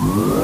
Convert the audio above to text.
Whoa.